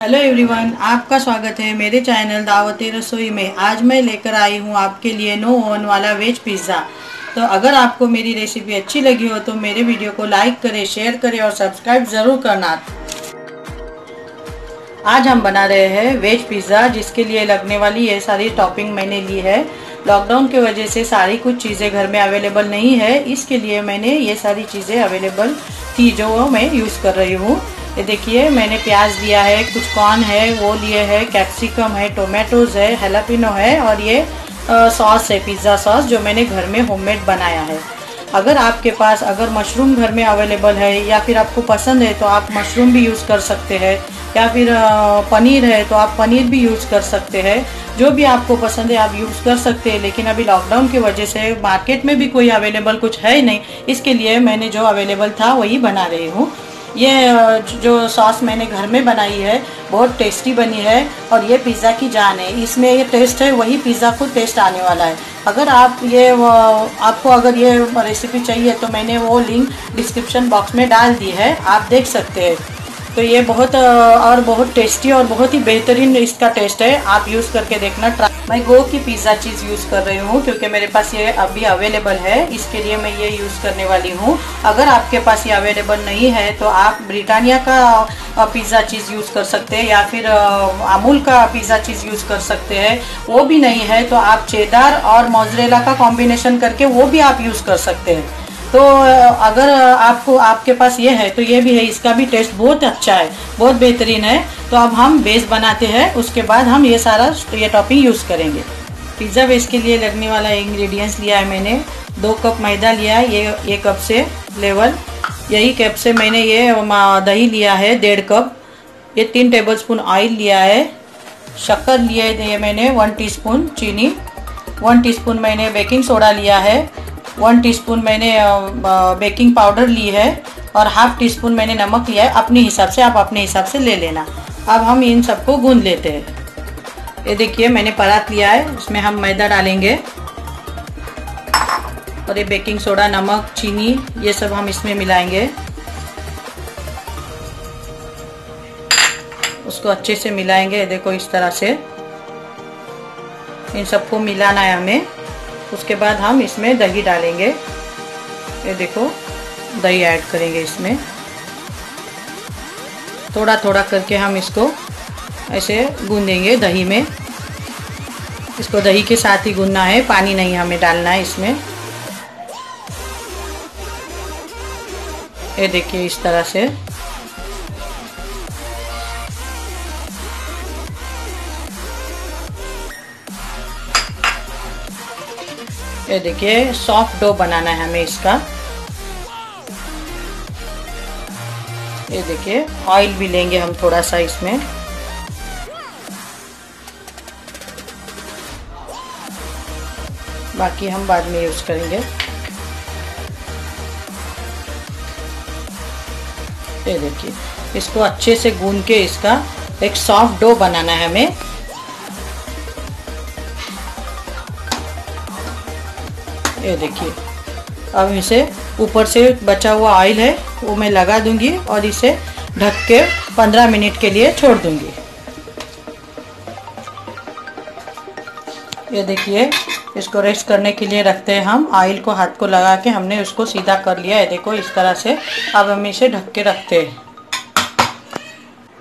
Hello everyone आपका स्वागत है मेरे चैनल दावती रसोई में। आज मैं लेकर आई हूँ आपके लिए नो ओवन वाला वेज पिज़्ज़ा तो अगर आपको मेरी रेसिपी अच्छी लगी हो तो मेरे वीडियो को लाइक करें शेयर करें और सब्सक्राइब ज़रूर करना। आज हम बना रहे हैं वेज पिज़्ज़ा जिसके लिए लगने वाली ये सारी टॉपिंग मैंने ली है। लॉकडाउन की वजह से सारी कुछ चीज़ें घर में अवेलेबल नहीं है। इसके लिए मैंने ये सारी चीज़ें अवेलेबल थी जो मैं यूज़ कर रही हूँ। ये देखिए, मैंने प्याज लिया है, कुछ कॉर्न है, वो लिए है कैप्सिकम है टोमेटोज है हेलापिनो है और ये सॉस है पिज़्ज़ा सॉस जो मैंने घर में होममेड बनाया है। अगर आपके पास, अगर मशरूम घर में अवेलेबल है या फिर आपको पसंद है तो आप मशरूम भी यूज़ कर सकते हैं, या फिर पनीर है तो आप पनीर भी यूज़ कर सकते हैं। जो भी आपको पसंद है आप यूज़ कर सकते हैं, लेकिन अभी लॉकडाउन की वजह से मार्केट में भी कोई अवेलेबल कुछ है ही नहीं, इसके लिए मैंने जो अवेलेबल था वही बना रही हूँ। ये जो सॉस मैंने घर में बनाई है, बहुत टेस्टी बनी है और ये पिज़्ज़ा की जान है। इसमें ये टेस्ट है, वही पिज़्ज़ा को टेस्ट आने वाला है। अगर आप ये आपको अगर ये रेसिपी चाहिए तो मैंने वो लिंक डिस्क्रिप्शन बॉक्स में डाल दी है, आप देख सकते हैं। तो ये बहुत और बहुत टेस्टी और बहुत ही बेहतरीन इसका टेस्ट है। आप यूज़ करके देखना ट्राई मैं गो की पिज़्ज़ा चीज़ यूज़ कर रही हूँ, क्योंकि मेरे पास ये अभी अवेलेबल है। इसके लिए मैं ये यूज़ करने वाली हूँ। अगर आपके पास ये अवेलेबल नहीं है तो आप ब्रिटानिया का पिज़्ज़ा चीज़ यूज़ कर सकते हैं, या फिर अमूल का पिज़्ज़ा चीज़ यूज़ कर सकते हैं। वो भी नहीं है तो आप चेदार और मोजरेला का कॉम्बिनेशन करके वो भी आप यूज़ कर सकते हैं। तो अगर आपको, आपके पास ये है तो ये भी है, इसका भी टेस्ट बहुत अच्छा है, बहुत बेहतरीन है। तो अब हम बेस बनाते हैं, उसके बाद हम ये सारा, ये टॉपिंग यूज़ करेंगे। पिज़्ज़ा बेस के लिए लगने वाला इंग्रेडिएंट्स लिया है मैंने, दो कप मैदा लिया है, ये ये कप से लेवल यही कप से मैंने ये दही लिया है, डेढ़ कप, ये तीन टेबल स्पून ऑयल लिया है, शक्कर लिए ये मैंने वन टीस्पून चीनी वन टीस्पून मैंने बेकिंग सोडा लिया है वन टीस्पून मैंने बेकिंग पाउडर ली है और हाफ़ टी स्पून मैंने नमक लिया है, अपने हिसाब से, आप अपने हिसाब से ले लेना। अब हम इन सबको गूंद लेते हैं। ये देखिए, मैंने परात लिया है, उसमें हम मैदा डालेंगे। और ये बेकिंग सोडा नमक, चीनी, ये सब हम इसमें मिलाएँगे। उसको अच्छे से मिलाएँगे, देखो इस तरह से। इन सबको मिलाना है हमें। उसके बाद हम इसमें दही डालेंगे। ये देखो, दही ऐड करेंगे इसमें। थोड़ा थोड़ा करके हम इसको ऐसे गूंदेंगे दही में। इसको दही के साथ ही गूंदना है, पानी नहीं हमें डालना है इसमें। ये देखिए इस तरह से। ये देखिए सॉफ्ट डो बनाना है हमें इसका। ये देखिए ऑयल भी लेंगे हम थोड़ा सा इसमें। बाकी हम बाद में यूज़ करेंगे। ये देखिए, इसको अच्छे से गून के इसका एक सॉफ्ट डो बनाना है हमें। ये देखिए। अब इसे ऊपर से बचा हुआ ऑयल है, वो मैं लगा दूँगी और इसे ढक के 15 मिनट के लिए छोड़ दूँगी। ये देखिए, इसको रेस्ट करने के लिए रखते हैं हम। ऑयल को हाथ को लगा के हमने उसको सीधा कर लिया है। देखो, इस तरह से अब हम इसे ढक के रखते हैं।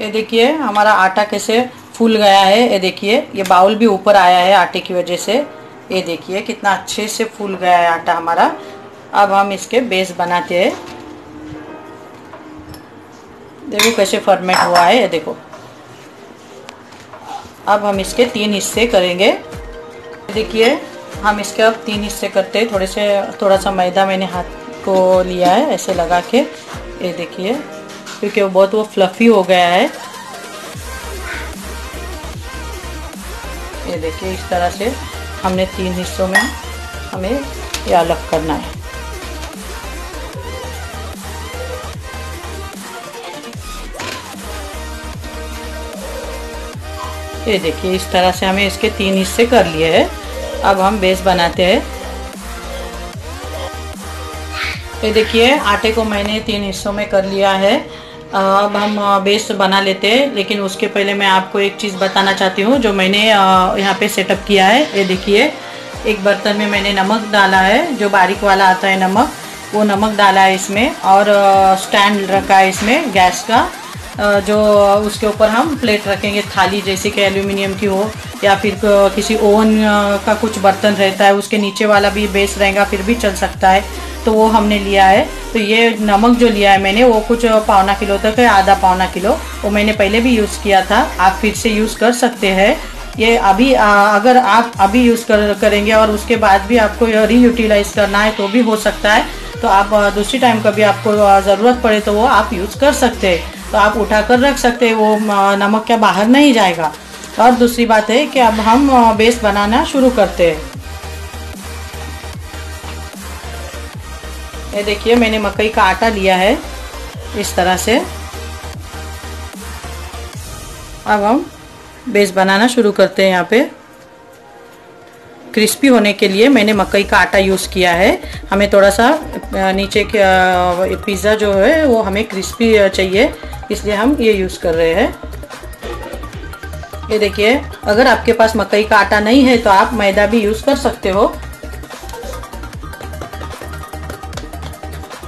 ये देखिए, हमारा आटा कैसे फूल गया है। ये देखिए, ये बाउल भी ऊपर आया है आटे की वजह से। ये देखिए, कितना अच्छे से फूल गया है आटा हमारा। अब हम इसके बेस बनाते हैं। देखो कैसे फॉर्मेट हुआ है, ये देखो। अब हम इसके तीन हिस्से करेंगे। देखिए, हम इसके अब तीन हिस्से करते हैं। थोड़े से थोड़ा सा मैदा मैंने हाथ को लिया है, ऐसे लगा के। ये देखिए, क्योंकि वो बहुत वो फ्लफी हो गया है। ये देखिए, इस तरह से। हमने तीन हिस्सों में हमें ये अलग करना है। ये देखिए, इस तरह से हमें इसके तीन हिस्से कर लिए हैं। अब हम बेस बनाते हैं। ये देखिए, आटे को मैंने तीन हिस्सों में कर लिया है। अब हम बेस बना लेते हैं, लेकिन उसके पहले मैं आपको एक चीज़ बताना चाहती हूँ, जो मैंने यहाँ पे सेटअप किया है। ये देखिए, एक बर्तन में मैंने नमक डाला है, जो बारीक वाला आता है नमक, वो नमक डाला है इसमें, और स्टैंड रखा है इसमें गैस का जो उसके ऊपर हम प्लेट रखेंगे थाली जैसे कि एल्यूमिनियम की हो, या फिर किसी ओवन का कुछ बर्तन रहता है, उसके नीचे वाला भी बेस रहेगा, फिर भी चल सकता है। तो वो हमने लिया है। तो ये नमक जो लिया है मैंने वो कुछ पौना किलो तक है आधा पौना किलो। वो मैंने पहले भी यूज़ किया था। आप फिर से यूज़ कर सकते हैं। ये अभी आ, अगर आप अभी यूज़ कर करेंगे और उसके बाद भी आपको रीयूटिलाइज करना है तो भी हो सकता है। तो आप दूसरी टाइम कभी आपको ज़रूरत पड़े तो वो आप यूज़ कर सकते हैं। तो आप उठा कर रख सकते हैं वो नमक क्या बाहर नहीं जाएगा। और दूसरी बात है कि अब हम बेस बनाना शुरू करते हैं। ये देखिए, मैंने मकई का आटा लिया है इस तरह से। अब हम बेस बनाना शुरू करते हैं यहाँ पे। क्रिस्पी होने के लिए मैंने मकई का आटा यूज़ किया है। हमें थोड़ा सा नीचे के पिज़्ज़ा जो है, वो हमें क्रिस्पी चाहिए, इसलिए हम ये यूज़ कर रहे हैं। ये देखिए, अगर आपके पास मकई का आटा नहीं है तो आप मैदा भी यूज़ कर सकते हो।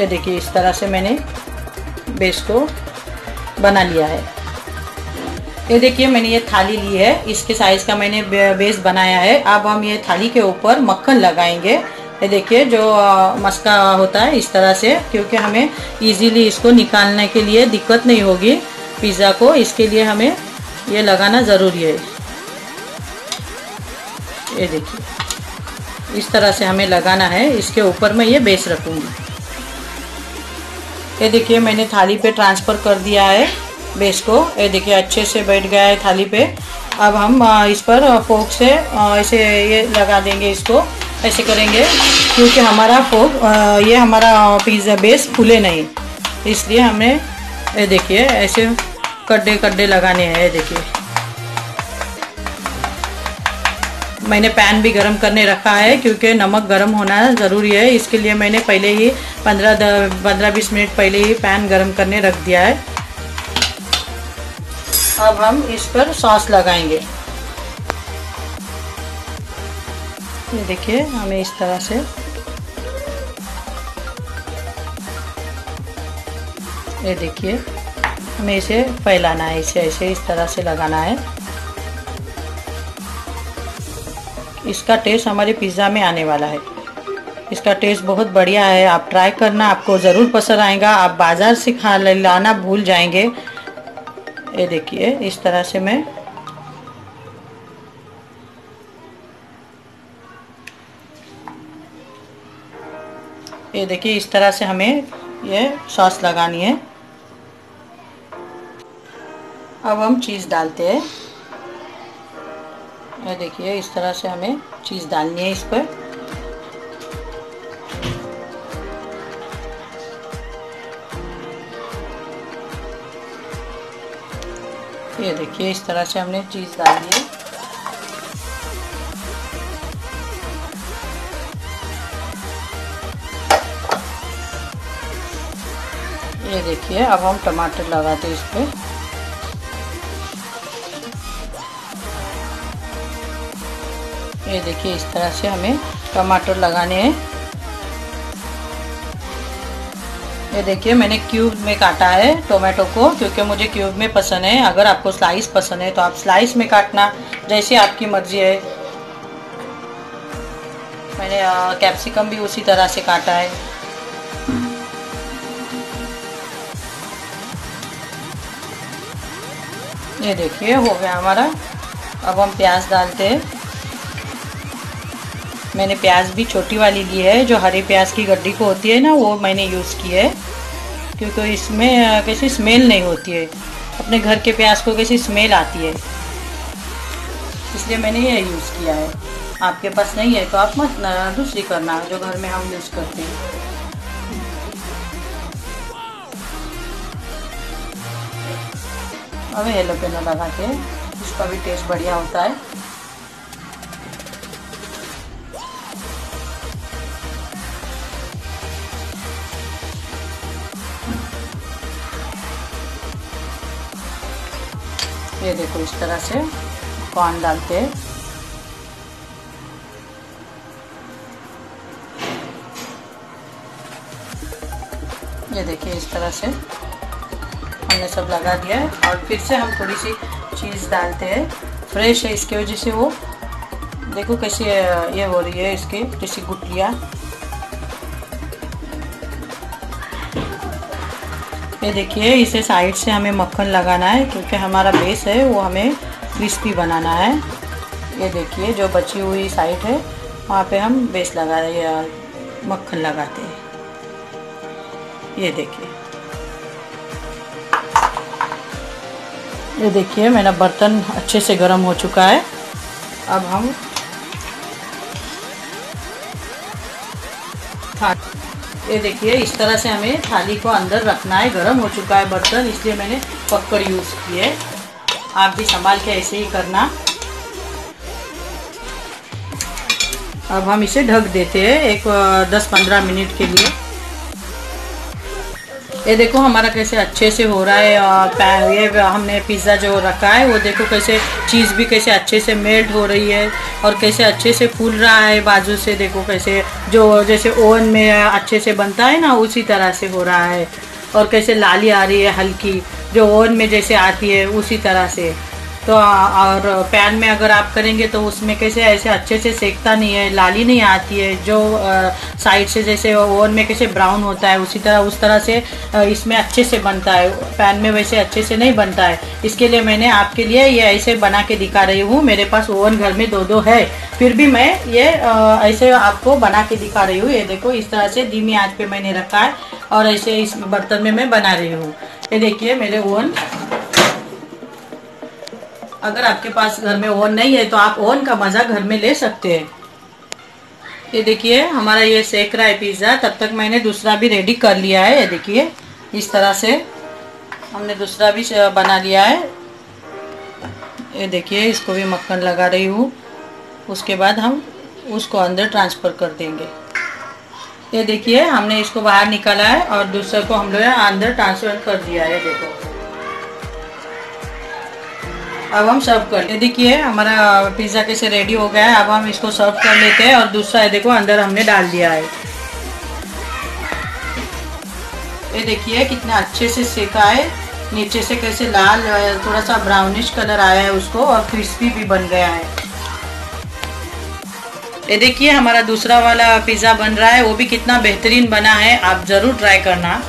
ये देखिए, इस तरह से मैंने बेस को बना लिया है। ये देखिए, मैंने ये थाली ली है। इसके साइज़ का मैंने बेस बनाया है। अब हम ये थाली के ऊपर मक्खन लगाएँगे। ये देखिए, जो मस्का होता है, इस तरह से, क्योंकि हमें इजीली इसको निकालने के लिए दिक्कत नहीं होगी। पिज़्ज़ा को इसके लिए हमें ये लगाना ज़रूरी है। ये देखिए, इस तरह से हमें लगाना है। इसके ऊपर मैं ये बेस रखूँगी। ये देखिए, मैंने थाली पे ट्रांसफ़र कर दिया है बेस को। ये देखिए, अच्छे से बैठ गया है थाली पे। अब हम इस पर फोक से ऐसे ये लगा देंगे इसको। ऐसे करेंगे, क्योंकि हमारा फोक ये हमारा पिज़्ज़ा बेस फूले नहीं। इसलिए हमें ये देखिए, ऐसे कड्डे कड्डे लगाने हैं, ये देखिए। मैंने पैन भी गर्म करने रखा है, क्योंकि नमक गर्म होना ज़रूरी है। इसके लिए मैंने पहले ही पंद्रह पंद्रह बीस मिनट पहले ही पैन गरम करने रख दिया है। अब हम इस पर सॉस लगाएँगे। ये देखिए, हमें इस तरह से ये देखिए, हमें इसे फैलाना है, इसे ऐसे इस तरह से लगाना है। इसका टेस्ट हमारे पिज़्ज़ा में आने वाला है। इसका टेस्ट बहुत बढ़िया है। आप ट्राई करना, आपको ज़रूर पसंद आएगा। आप बाज़ार से खा लाना भूल जाएँगे। ये देखिए, इस तरह से मैं ये देखिए, इस तरह से हमें ये सॉस लगानी है। अब हम चीज़ डालते हैं। ये देखिए, इस तरह से हमें चीज़ डालनी है इस पर। ये देखिए, इस तरह से हमने चीज़ डाल दी ये देखिए, अब हम टमाटर लगाते हैं इस पर। ये देखिए इस तरह से हमें टमाटर लगाने हैं। ये देखिए मैंने क्यूब में काटा है टोमेटो को, क्योंकि मुझे क्यूब में पसंद है। अगर आपको स्लाइस पसंद है तो आप स्लाइस में काटना, जैसे आपकी मर्ज़ी है। मैंने कैप्सिकम भी उसी तरह से काटा है। ये देखिए हो गया हमारा। अब हम प्याज डालते हैं। मैंने प्याज भी छोटी वाली ली है, जो हरे प्याज की गड्डी को होती है ना, वो मैंने यूज़ की है। क्योंकि इसमें कैसी स्मेल नहीं होती है। अपने घर के प्याज को कैसी स्मेल आती है। इसलिए मैंने ये यूज़ किया है। आपके पास नहीं है तो आप मत दूसरी करना, जो घर में हम यूज़ करते हैं। अब येलो पेनो लगा के उसका भी टेस्ट बढ़िया होता है। ये देखो इस तरह से कॉर्न डालते हैं ये देखिए इस तरह से हमने सब लगा दिया है और फिर से हम थोड़ी सी चीज़ डालते हैं। फ्रेश है इसकी वजह से वो। देखो कैसी, ये हो रही है इसकी, जैसी गुटलियाँ ये देखिए, इसे साइड से हमें मक्खन लगाना है, क्योंकि हमारा बेस है, वो हमें क्रिस्पी बनाना है। ये देखिए, जो बची हुई साइड है, वहाँ पे हम बेस लगा मक्खन लगाते हैं। ये देखिए। ये देखिए, मेरा बर्तन अच्छे से गर्म हो चुका है। अब हम ये देखिए, इस तरह से हमें थाली को अंदर रखना है, गर्म हो चुका है बर्तन, इसलिए मैंने पकड़ यूज़ है। आप भी संभाल के ऐसे ही करना। अब हम इसे ढक देते हैं एक 10-15 मिनट के लिए। ये देखो हमारा कैसे अच्छे से हो रहा है और ये हमने पिज़्ज़ा जो रखा है, वो देखो कैसे चीज़ भी कैसे अच्छे से मेल्ट हो रही है और कैसे अच्छे से फूल रहा है, बाजू से देखो कैसे जो जैसे ओवन में अच्छे से बनता है ना, उसी तरह से हो रहा है और कैसे लाली आ रही है हल्की, जो ओवन में जैसे आती है, उसी तरह से। तो और पैन में अगर आप करेंगे तो उसमें कैसे ऐसे अच्छे से सेकता नहीं है, लाली नहीं आती है, जो साइड से जैसे ओवन में कैसे ब्राउन होता है, उसी तरह, उस तरह से इसमें अच्छे से बनता है, पैन में वैसे अच्छे से नहीं बनता है। इसके लिए मैंने आपके लिए ये ऐसे बना के दिखा रही हूँ, मेरे पास ओवन घर में दो दो है। फिर भी मैं ये ऐसे आपको बना के दिखा रही हूँ। ये देखो, इस तरह से धीमी आँच पे मैंने रखा है और ऐसे इस बर्तन में मैं बना रही हूँ। ये देखिए, मेरे ओवन अगर आपके पास घर में ओवन नहीं है तो आप ओवन का मज़ा घर में ले सकते हैं। ये देखिए, हमारा ये सेक रहा है पिज़्ज़ा, तब तक मैंने दूसरा भी रेडी कर लिया है, ये देखिए, इस तरह से हमने दूसरा भी बना लिया है। ये देखिए, इसको भी मक्खन लगा रही हूँ। उसके बाद हम उसको अंदर ट्रांसफ़र कर देंगे। ये देखिए, हमने इसको बाहर निकाला है और दूसरे को हम लोग अंदर ट्रांसफ़र कर दिया है, देखो। अब हम सर्व कर ले देखिए, हमारा पिज़्ज़ा कैसे रेडी हो गया है। अब हम इसको सर्व कर लेते हैं और दूसरा है देखो, अंदर हमने डाल दिया है। ये देखिए, कितना अच्छे से सेका है। नीचे से कैसे लाल थोड़ा सा ब्राउनिश कलर आया है उसको और क्रिस्पी भी बन गया है। ये देखिए, हमारा दूसरा वाला पिज़्ज़ा बन रहा है। वो भी कितना बेहतरीन बना है। आप ज़रूर ट्राई करना।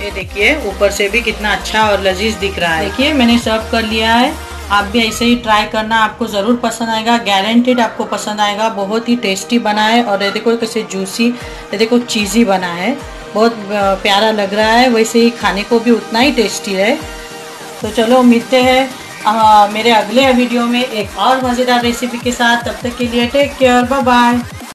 ये देखिए, ऊपर से भी कितना अच्छा और लजीज दिख रहा है। देखिए, मैंने सर्व कर लिया है। आप भी ऐसे ही ट्राई करना, आपको ज़रूर पसंद आएगा। गारंटेड आपको पसंद आएगा। बहुत ही टेस्टी बना है और ये देखो, कैसे जूसी ये देखो चीज़ी बना है। बहुत प्यारा लग रहा है। वैसे ही खाने को भी उतना ही टेस्टी है। तो चलो, मिलते हैं मेरे अगले वीडियो में एक और मज़ेदार रेसिपी के साथ। तब तक के लिए टेक केयर बाय बाय